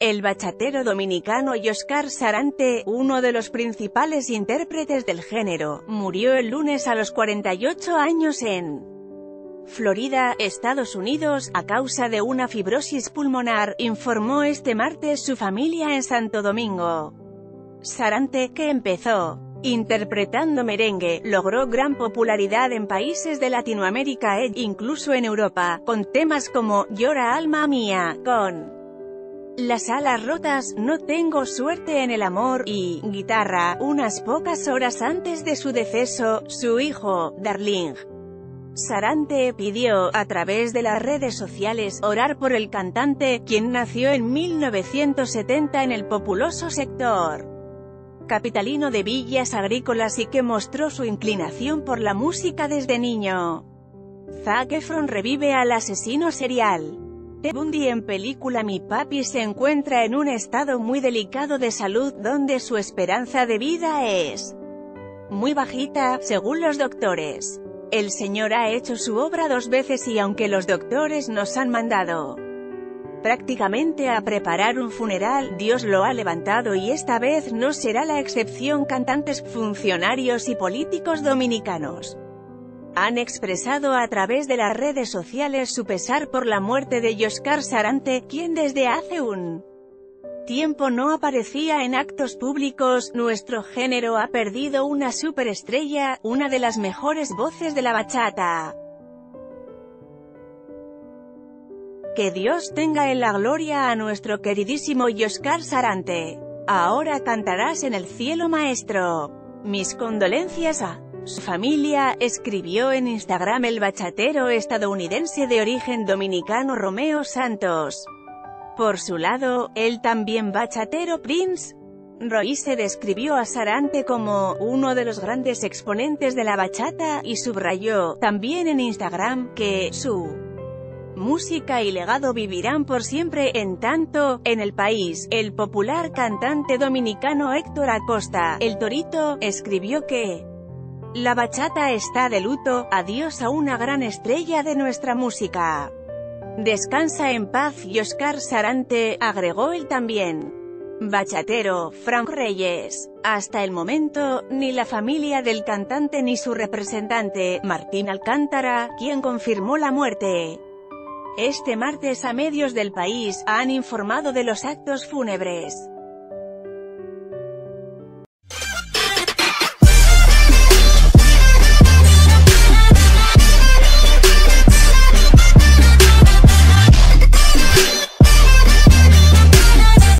El bachatero dominicano Oscar Sarante, uno de los principales intérpretes del género, murió el lunes a los 48 años en Florida, Estados Unidos, a causa de una fibrosis pulmonar, informó este martes su familia en Santo Domingo. Sarante, que empezó interpretando merengue, logró gran popularidad en países de Latinoamérica e incluso en Europa, con temas como Llora alma mía, con las alas rotas, no tengo suerte en el amor, y, guitarra, unas pocas horas antes de su deceso, su hijo, Darling. Sarante pidió, a través de las redes sociales, orar por el cantante, quien nació en 1970 en el populoso sector capitalino de villas agrícolas y que mostró su inclinación por la música desde niño. Zac Efron revive al asesino serial. Ted Bundy en película Mi papi se encuentra en un estado muy delicado de salud donde su esperanza de vida es muy bajita, según los doctores. El señor ha hecho su obra dos veces y aunque los doctores nos han mandado prácticamente a preparar un funeral, Dios lo ha levantado y esta vez no será la excepción cantantes, funcionarios y políticos dominicanos han expresado a través de las redes sociales su pesar por la muerte de Oscar Sarante, quien desde hace un tiempo no aparecía en actos públicos, nuestro género ha perdido una superestrella, una de las mejores voces de la bachata. Que Dios tenga en la gloria a nuestro queridísimo Oscar Sarante. Ahora cantarás en el cielo maestro. Mis condolencias a su familia, escribió en Instagram el bachatero estadounidense de origen dominicano Romeo Santos. Por su lado, el también bachatero Prince Royce describió a Sarante como uno de los grandes exponentes de la bachata, y subrayó, también en Instagram, que su música y legado vivirán por siempre, en tanto, en el país, el popular cantante dominicano Héctor Acosta, el Torito, escribió que la bachata está de luto, adiós a una gran estrella de nuestra música. Descansa en paz y Oscar Sarante, agregó él también. Bachatero, Frank Reyes. Hasta el momento, ni la familia del cantante ni su representante, Martín Alcántara, quien confirmó la muerte. Este martes a medios del país, han informado de los actos fúnebres.